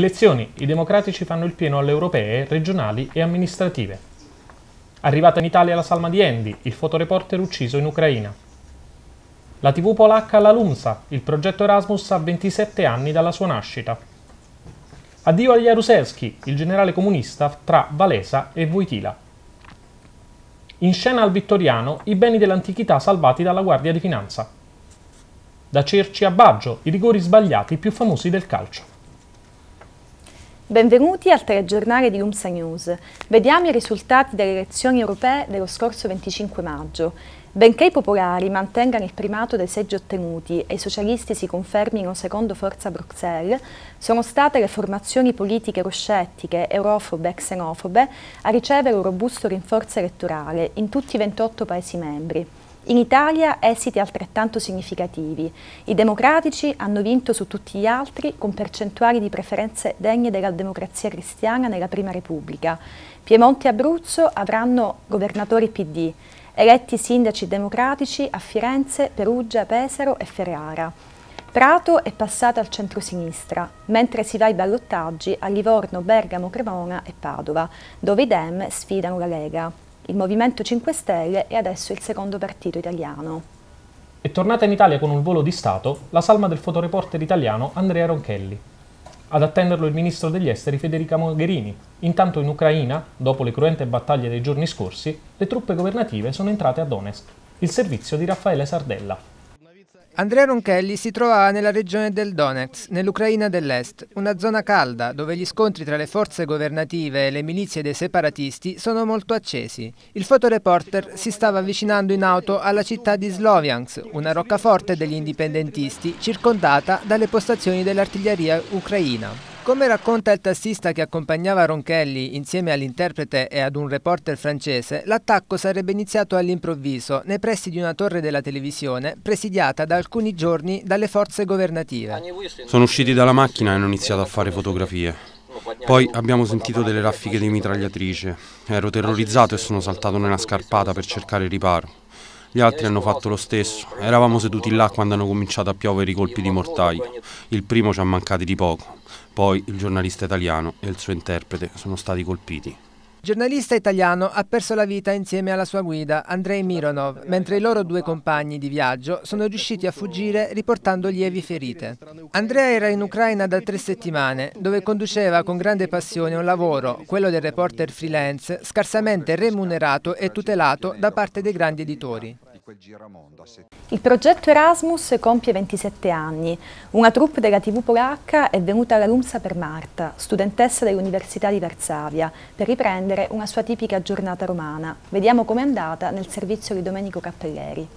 Elezioni. I democratici fanno il pieno alle europee, regionali e amministrative. Arrivata in Italia la salma di Andy, il fotoreporter ucciso in Ucraina. La TV polacca La Lumsa, il progetto Erasmus ha 27 anni dalla sua nascita. Addio agli Jaruzelski, il generale comunista tra Valesa e Wojtyla. In scena al Vittoriano i beni dell'antichità salvati dalla Guardia di Finanza. Da Cerci a Baggio, i rigori sbagliati più famosi del calcio. Benvenuti al telegiornale di Lumsa News. Vediamo i risultati delle elezioni europee dello scorso 25 maggio. Benché i popolari mantengano il primato dei seggi ottenuti e i socialisti si confermino secondo forza a Bruxelles, sono state le formazioni politiche euroscettiche, eurofobe e xenofobe a ricevere un robusto rinforzo elettorale in tutti i 28 Paesi membri. In Italia esiti altrettanto significativi. I democratici hanno vinto su tutti gli altri con percentuali di preferenze degne della democrazia cristiana nella Prima Repubblica. Piemonte e Abruzzo avranno governatori PD, eletti sindaci democratici a Firenze, Perugia, Pesaro e Ferrara. Prato è passata al centro-sinistra, mentre si va ai ballottaggi a Livorno, Bergamo, Cremona e Padova, dove i Dem sfidano la Lega. Il Movimento 5 Stelle è adesso il secondo partito italiano. È tornata in Italia con un volo di Stato la salma del fotoreporter italiano Andrea Ronchelli. Ad attenderlo il ministro degli esteri Federica Mogherini. Intanto in Ucraina, dopo le cruente battaglie dei giorni scorsi, le truppe governative sono entrate a Donetsk. Il servizio di Raffaele Sardella. Andrea Ronchelli si trovava nella regione del Donetsk, nell'Ucraina dell'Est, una zona calda dove gli scontri tra le forze governative e le milizie dei separatisti sono molto accesi. Il fotoreporter si stava avvicinando in auto alla città di Sloviansk, una roccaforte degli indipendentisti circondata dalle postazioni dell'artiglieria ucraina. Come racconta il tassista che accompagnava Ronchelli insieme all'interprete e ad un reporter francese, l'attacco sarebbe iniziato all'improvviso nei pressi di una torre della televisione presidiata da alcuni giorni dalle forze governative. Sono usciti dalla macchina e hanno iniziato a fare fotografie. Poi abbiamo sentito delle raffiche di mitragliatrice. Ero terrorizzato e sono saltato nella scarpata per cercare riparo. Gli altri hanno fatto lo stesso. Eravamo seduti là quando hanno cominciato a piovere i colpi di mortaio. Il primo ci ha mancati di poco. Poi il giornalista italiano e il suo interprete sono stati colpiti. Il giornalista italiano ha perso la vita insieme alla sua guida, Andrei Mironov, mentre i loro due compagni di viaggio sono riusciti a fuggire riportando lievi ferite. Andrea era in Ucraina da tre settimane, dove conduceva con grande passione un lavoro, quello del reporter freelance, scarsamente remunerato e tutelato da parte dei grandi editori quel giramondo. Il progetto Erasmus compie 27 anni. Una troupe della TV polacca è venuta alla Lumsa per Marta, studentessa dell'Università di Varsavia, per riprendere una sua tipica giornata romana. Vediamo com'è andata nel servizio di Domenico Cappelleri.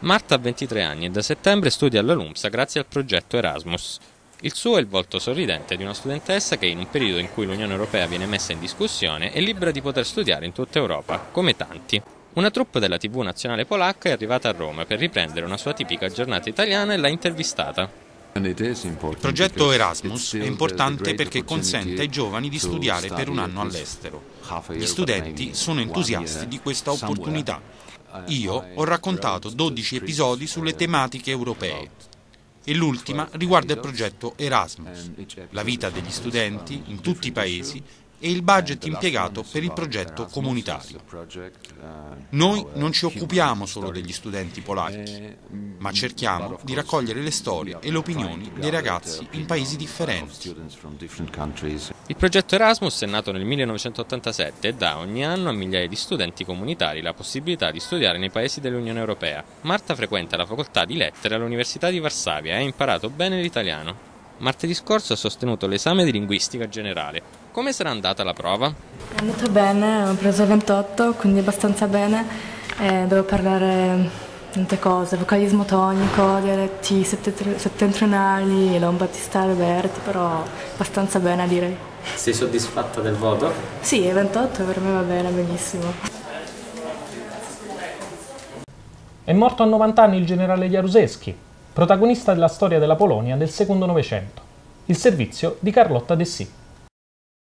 Marta ha 23 anni e da settembre studia alla Lumsa grazie al progetto Erasmus. Il suo è il volto sorridente di una studentessa che in un periodo in cui l'Unione Europea viene messa in discussione è libera di poter studiare in tutta Europa, come tanti. Una troupe della TV nazionale polacca è arrivata a Roma per riprendere una sua tipica giornata italiana e l'ha intervistata. Il progetto Erasmus è importante perché consente ai giovani di studiare per un anno all'estero. Gli studenti sono entusiasti di questa opportunità. Io ho raccontato 12 episodi sulle tematiche europee e l'ultima riguarda il progetto Erasmus, la vita degli studenti in tutti i paesi e il budget impiegato per il progetto comunitario. Noi non ci occupiamo solo degli studenti polacchi, ma cerchiamo di raccogliere le storie e le opinioni dei ragazzi in paesi differenti. Il progetto Erasmus è nato nel 1987 e dà ogni anno a migliaia di studenti comunitari la possibilità di studiare nei paesi dell'Unione Europea. Marta frequenta la facoltà di lettere all'Università di Varsavia e ha imparato bene l'italiano. Martedì scorso ha sostenuto l'esame di linguistica generale. Come sarà andata la prova? È andata bene, ho preso 28, quindi abbastanza bene. E devo parlare tante cose, vocalismo tonico, dialetti settentrionali, Lombardi Alberti, però abbastanza bene direi. Sei soddisfatta del voto? Sì, 28 per me va bene, benissimo. È morto a 90 anni il generale Jaruzelski, protagonista della storia della Polonia del secondo Novecento, il servizio di Carlotta Dessì.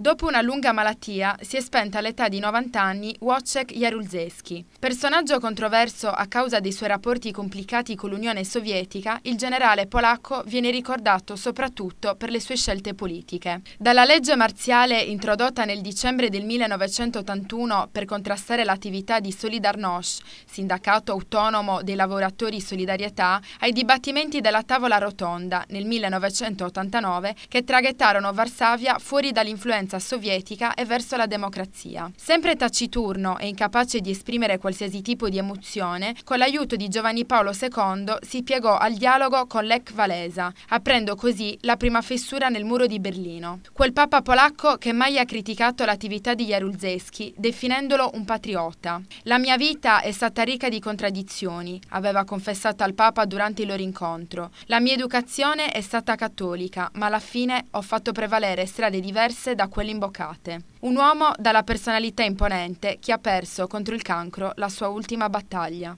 Dopo una lunga malattia si è spenta all'età di 90 anni Wojciech Jaruzelski. Personaggio controverso a causa dei suoi rapporti complicati con l'Unione Sovietica, il generale polacco viene ricordato soprattutto per le sue scelte politiche. Dalla legge marziale introdotta nel dicembre del 1981 per contrastare l'attività di Solidarność, sindacato autonomo dei lavoratori Solidarietà, ai dibattimenti della tavola rotonda nel 1989 che traghettarono Varsavia fuori dall'influenza influenza sovietica e verso la democrazia. Sempre taciturno e incapace di esprimere qualsiasi tipo di emozione, con l'aiuto di Giovanni Paolo II si piegò al dialogo con Lech Walesa, aprendo così la prima fessura nel muro di Berlino. Quel papa polacco che mai ha criticato l'attività di Jaruzelski, definendolo un patriota. La mia vita è stata ricca di contraddizioni, aveva confessato al papa durante il loro incontro. La mia educazione è stata cattolica, ma alla fine ho fatto prevalere strade diverse da quelle quelle imboccate. Un uomo dalla personalità imponente che ha perso contro il cancro la sua ultima battaglia.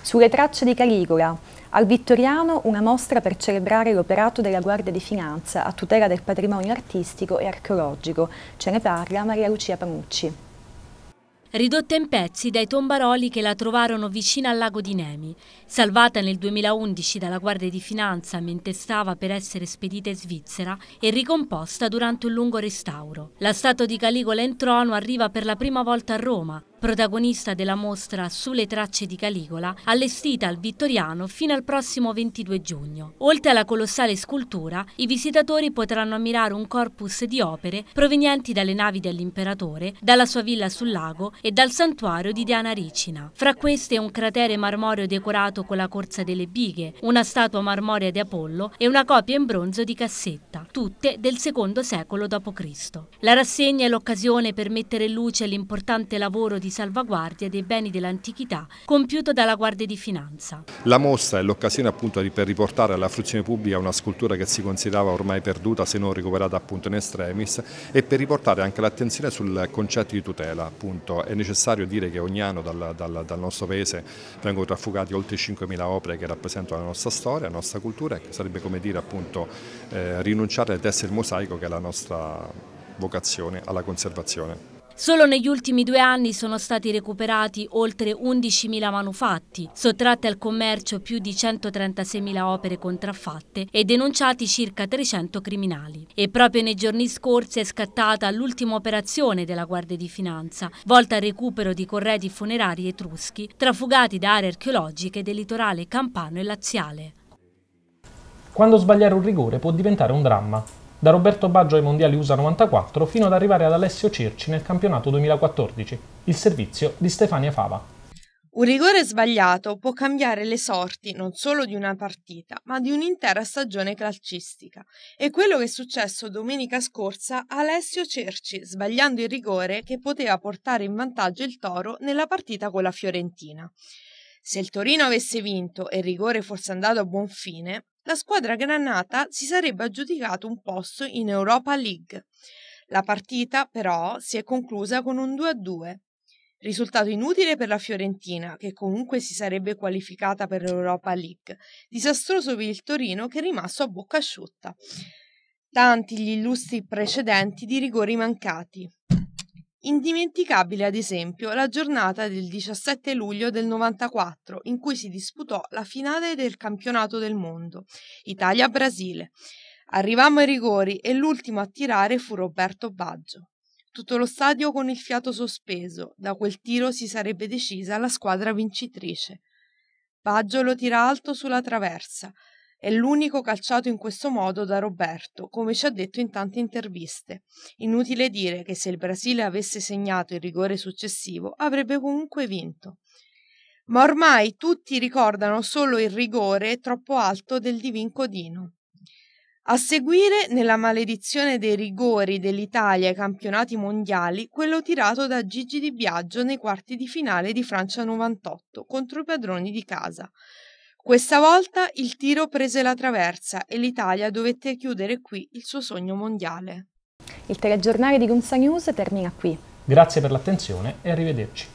Sulle tracce di Caligola, al Vittoriano una mostra per celebrare l'operato della Guardia di Finanza a tutela del patrimonio artistico e archeologico. Ce ne parla Maria Lucia Panucci ridotta in pezzi dai tombaroli che la trovarono vicino al lago di Nemi. Salvata nel 2011 dalla Guardia di Finanza mentre stava per essere spedita in Svizzera e ricomposta durante un lungo restauro. La statua di Caligola in trono arriva per la prima volta a Roma, protagonista della mostra Sulle tracce di Caligola, allestita al Vittoriano fino al prossimo 22 giugno. Oltre alla colossale scultura, i visitatori potranno ammirare un corpus di opere provenienti dalle navi dell'imperatore, dalla sua villa sul lago e dal santuario di Diana Ricina. Fra queste un cratere marmoreo decorato con la corsa delle bighe, una statua marmorea di Apollo e una copia in bronzo di Cassetta, tutte del secondo secolo d.C. La rassegna è l'occasione per mettere in luce l'importante lavoro di salvaguardia dei beni dell'antichità compiuto dalla Guardia di Finanza. La mostra è l'occasione appunto per riportare alla fruizione pubblica una scultura che si considerava ormai perduta se non recuperata appunto in extremis e per riportare anche l'attenzione sul concetto di tutela appunto. È necessario dire che ogni anno dal, dal, dal nostro paese vengono trafugati oltre 5.000 opere che rappresentano la nostra storia, la nostra cultura e che sarebbe come dire appunto eh, rinunciare al tessere mosaico che è la nostra vocazione alla conservazione. Solo negli ultimi due anni sono stati recuperati oltre 11.000 manufatti, sottratti al commercio più di 136.000 opere contraffatte e denunciati circa 300 criminali. E proprio nei giorni scorsi è scattata l'ultima operazione della Guardia di Finanza, volta al recupero di corredi funerari etruschi trafugati da aree archeologiche del litorale campano e laziale. Quando sbagliare un rigore può diventare un dramma da Roberto Baggio ai mondiali USA 94 fino ad arrivare ad Alessio Circi nel campionato 2014. Il servizio di Stefania Fava. Un rigore sbagliato può cambiare le sorti non solo di una partita, ma di un'intera stagione calcistica. È quello che è successo domenica scorsa a Alessio Cerci, sbagliando il rigore che poteva portare in vantaggio il Toro nella partita con la Fiorentina. Se il Torino avesse vinto e il rigore fosse andato a buon fine, la squadra granata si sarebbe aggiudicato un posto in Europa League. La partita, però, si è conclusa con un 2-2. Risultato inutile per la Fiorentina, che comunque si sarebbe qualificata per l'Europa League. Disastroso per il Torino, che è rimasto a bocca asciutta. Tanti gli illustri precedenti di rigori mancati. Indimenticabile, ad esempio, la giornata del 17 luglio del 94, in cui si disputò la finale del campionato del mondo, Italia-Brasile. Arrivammo ai rigori e l'ultimo a tirare fu Roberto Baggio. Tutto lo stadio con il fiato sospeso, da quel tiro si sarebbe decisa la squadra vincitrice. Baggio lo tira alto sulla traversa, è l'unico calciato in questo modo da Roberto, come ci ha detto in tante interviste. Inutile dire che se il Brasile avesse segnato il rigore successivo avrebbe comunque vinto. Ma ormai tutti ricordano solo il rigore troppo alto del Divin Codino. A seguire, nella maledizione dei rigori dell'Italia ai campionati mondiali, quello tirato da Gigi Di Biagio nei quarti di finale di Francia 98 contro i padroni di casa. Questa volta il tiro prese la traversa e l'Italia dovette chiudere qui il suo sogno mondiale. Il telegiornale di Gunza News termina qui. Grazie per l'attenzione e arrivederci.